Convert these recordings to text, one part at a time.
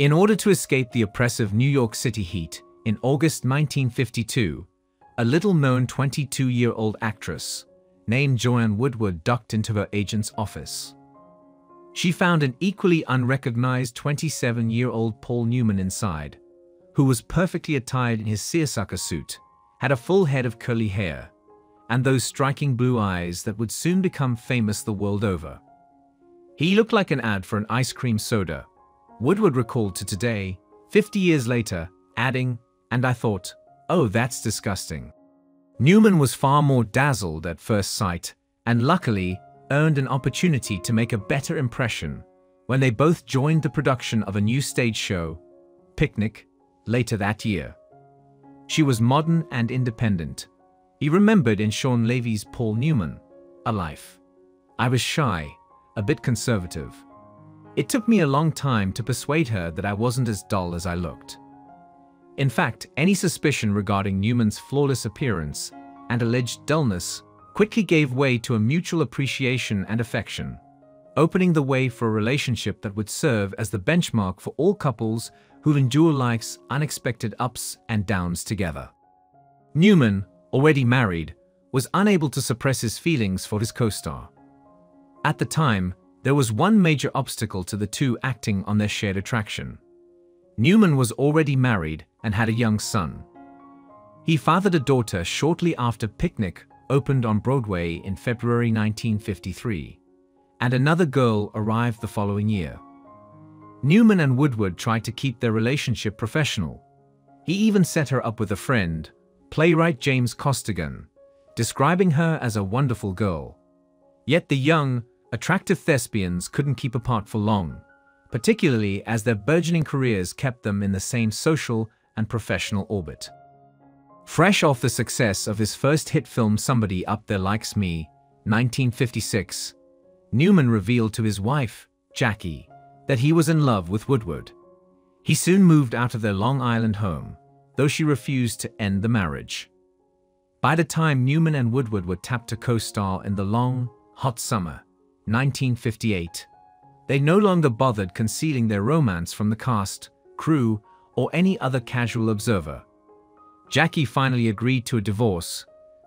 In order to escape the oppressive New York City heat, in August 1952, a little-known 22-year-old actress named Joanne Woodward ducked into her agent's office. She found an equally unrecognized 27-year-old Paul Newman inside, who was perfectly attired in his seersucker suit, had a full head of curly hair, and those striking blue eyes that would soon become famous the world over. He looked like an ad for an ice cream soda, Woodward recalled to today, 50 years later, adding, and I thought, oh, that's disgusting. Newman was far more dazzled at first sight, and luckily earned an opportunity to make a better impression when they both joined the production of a new stage show, Picnic, later that year. She was modern and independent. He remembered in Shawn Levy's Paul Newman, a life. I was shy, a bit conservative. It took me a long time to persuade her that I wasn't as dull as I looked. In fact, any suspicion regarding Newman's flawless appearance and alleged dullness quickly gave way to a mutual appreciation and affection, opening the way for a relationship that would serve as the benchmark for all couples who endure life's unexpected ups and downs together. Newman, already married, was unable to suppress his feelings for his co-star. At the time, there was one major obstacle to the two acting on their shared attraction. Newman was already married and had a young son. He fathered a daughter shortly after Picnic opened on Broadway in February 1953, and another girl arrived the following year. Newman and Woodward tried to keep their relationship professional. He even set her up with a friend, playwright James Costigan, describing her as a wonderful girl. Yet the young, attractive thespians couldn't keep apart for long, particularly as their burgeoning careers kept them in the same social and professional orbit. Fresh off the success of his first hit film Somebody Up There Likes Me, 1956, Newman revealed to his wife, Jackie, that he was in love with Woodward. He soon moved out of their Long Island home, though she refused to end the marriage. By the time Newman and Woodward were tapped to co-star in The Long, Hot Summer, 1958, they no longer bothered concealing their romance from the cast, crew, or any other casual observer. Jackie finally agreed to a divorce,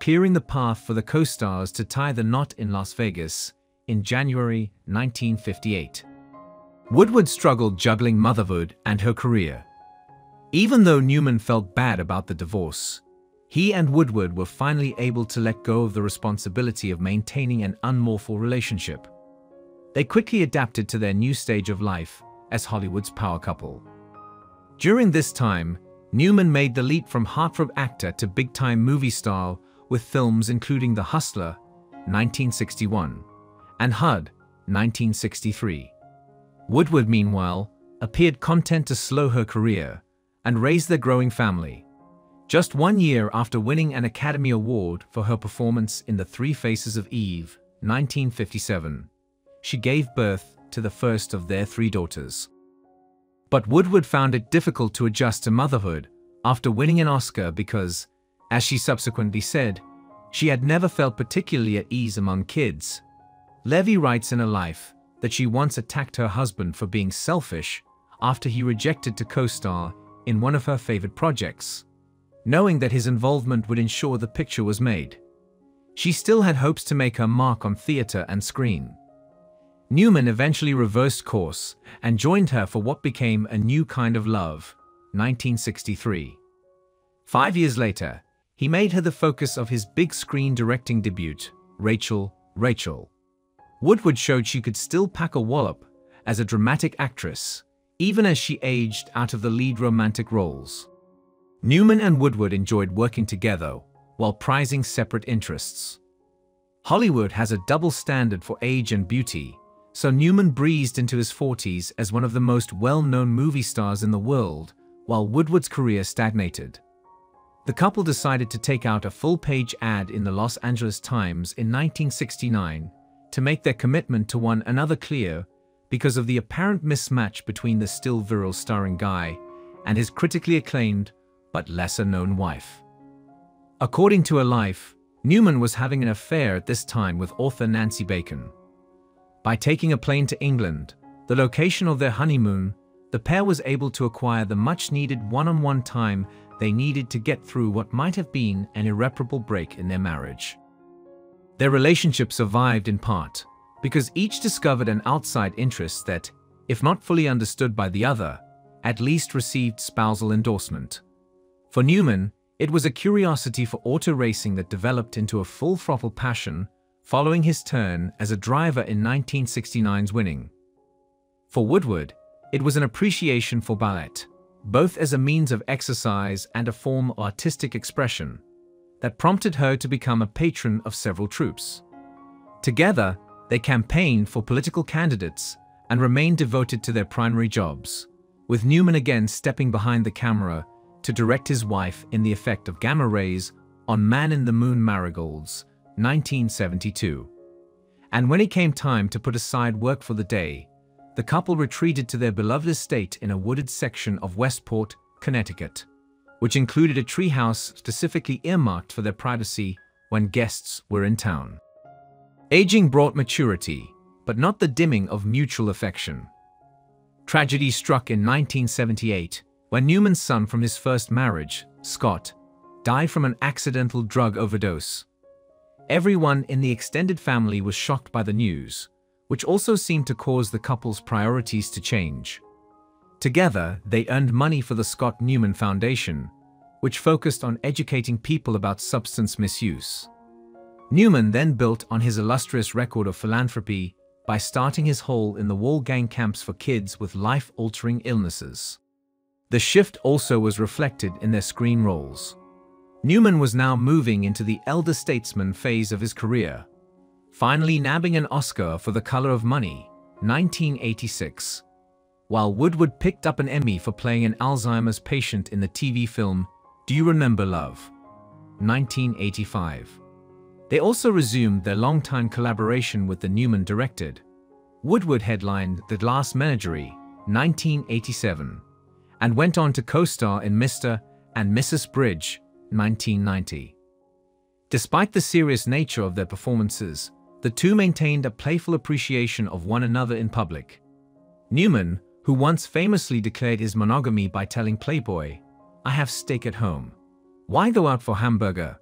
clearing the path for the co-stars to tie the knot in Las Vegas in January 1958. Woodward struggled juggling motherhood and her career. Even though Newman felt bad about the divorce, he and Woodward were finally able to let go of the responsibility of maintaining an unlawful relationship. They quickly adapted to their new stage of life as Hollywood's power couple. During this time, Newman made the leap from heartthrob actor to big-time movie star with films including The Hustler, 1961, and HUD, 1963. Woodward, meanwhile, appeared content to slow her career and raise their growing family. Just one year after winning an Academy Award for her performance in The Three Faces of Eve, 1957, she gave birth to the first of their three daughters. But Woodward found it difficult to adjust to motherhood after winning an Oscar because, as she subsequently said, she had never felt particularly at ease among kids. Levy writes in a life that she once attacked her husband for being selfish after he rejected to co-star in one of her favorite projects, knowing that his involvement would ensure the picture was made. She still had hopes to make her mark on theater and screen. Newman eventually reversed course and joined her for what became A New Kind of Love, 1963. Five years later, he made her the focus of his big screen directing debut, Rachel, Rachel. Woodward showed she could still pack a wallop as a dramatic actress, even as she aged out of the lead romantic roles. Newman and Woodward enjoyed working together while prizing separate interests. Hollywood has a double standard for age and beauty, so Newman breezed into his 40s as one of the most well-known movie stars in the world, while Woodward's career stagnated. The couple decided to take out a full-page ad in the Los Angeles Times in 1969 to make their commitment to one another clear because of the apparent mismatch between the still virile starring guy and his critically acclaimed but lesser-known wife. According to a Life, Newman was having an affair at this time with author Nancy Bacon. By taking a plane to England, the location of their honeymoon, the pair was able to acquire the much-needed one-on-one time they needed to get through what might have been an irreparable break in their marriage. Their relationship survived in part because each discovered an outside interest that, if not fully understood by the other, at least received spousal endorsement. For Newman, it was a curiosity for auto racing that developed into a full-throttle passion following his turn as a driver in 1969's winning. For Woodward, it was an appreciation for ballet, both as a means of exercise and a form of artistic expression, that prompted her to become a patron of several troupes. Together, they campaigned for political candidates and remained devoted to their primary jobs, with Newman again stepping behind the camera to direct his wife in the effect of gamma rays on Man in the Moon Marigolds, 1972. And when it came time to put aside work for the day, the couple retreated to their beloved estate in a wooded section of Westport, Connecticut, which included a treehouse specifically earmarked for their privacy when guests were in town. Aging brought maturity, but not the dimming of mutual affection. Tragedy struck in 1978 when Newman's son from his first marriage, Scott, died from an accidental drug overdose. Everyone in the extended family was shocked by the news, which also seemed to cause the couple's priorities to change. Together, they earned money for the Scott Newman Foundation, which focused on educating people about substance misuse. Newman then built on his illustrious record of philanthropy by starting his hole in the wall gang camps for kids with life-altering illnesses. The shift also was reflected in their screen roles. Newman was now moving into the elder statesman phase of his career, finally nabbing an Oscar for The Color of Money, 1986, while Woodward picked up an Emmy for playing an Alzheimer's patient in the TV film Do You Remember Love, 1985. They also resumed their long-time collaboration with the Newman directed. Woodward headlined The Glass Menagerie, 1987, and went on to co-star in Mr. and Mrs. Bridge, 1990. Despite the serious nature of their performances, the two maintained a playful appreciation of one another in public. Newman, who once famously declared his monogamy by telling Playboy, I have steak at home. Why go out for hamburger?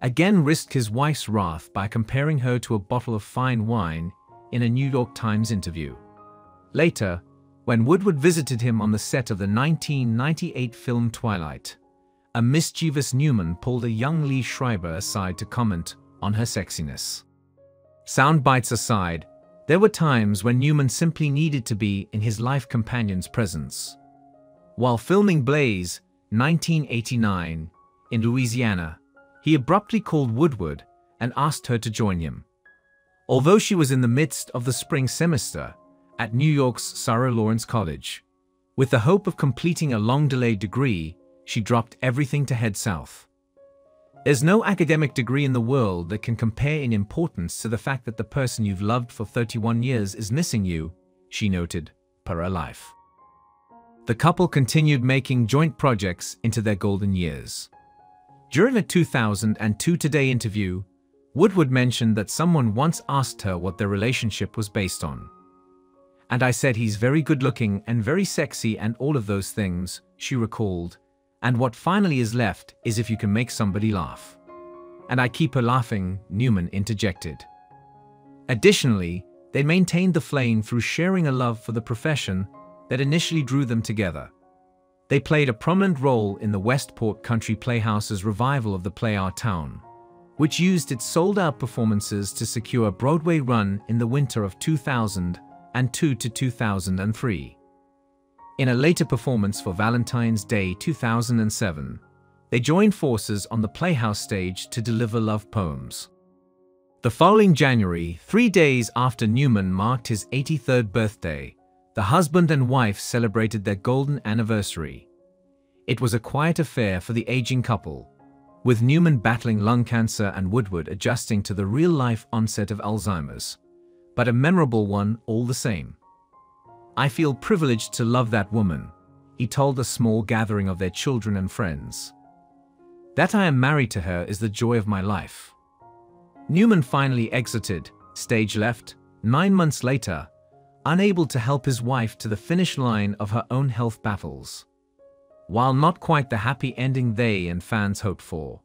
again risked his wife's wrath by comparing her to a bottle of fine wine in a New York Times interview. Later, when Woodward visited him on the set of the 1998 film Twilight, a mischievous Newman pulled a young Liev Schreiber aside to comment on her sexiness. Sound bites aside, there were times when Newman simply needed to be in his life companion's presence. While filming Blaze, 1989, in Louisiana, he abruptly called Woodward and asked her to join him. Although she was in the midst of the spring semester at New York's Sarah Lawrence College, with the hope of completing a long-delayed degree, she dropped everything to head south. There's no academic degree in the world that can compare in importance to the fact that the person you've loved for 31 years is missing you, she noted, per her life. The couple continued making joint projects into their golden years. During a 2002 Today interview, Woodward mentioned that someone once asked her what their relationship was based on. And I said he's very good looking and very sexy and all of those things, she recalled, and what finally is left is if you can make somebody laugh. And I keep her laughing, Newman interjected. Additionally, they maintained the flame through sharing a love for the profession that initially drew them together. They played a prominent role in the Westport Country Playhouse's revival of the play Our Town, which used its sold-out performances to secure a Broadway run in the winter of 2002 to 2003. In a later performance for Valentine's Day 2007, they joined forces on the Playhouse stage to deliver love poems. The following January, three days after Newman marked his 83rd birthday, the husband and wife celebrated their golden anniversary. It was a quiet affair for the aging couple, with Newman battling lung cancer and Woodward adjusting to the real-life onset of Alzheimer's, but a memorable one all the same. I feel privileged to love that woman, he told a small gathering of their children and friends. That I am married to her is the joy of my life. Newman finally exited, stage left, nine months later, unable to help his wife to the finish line of her own health battles. While not quite the happy ending they and fans hoped for,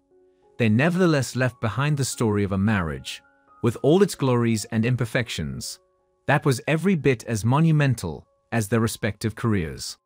they nevertheless left behind the story of a marriage with all its glories and imperfections, that was every bit as monumental as their respective careers.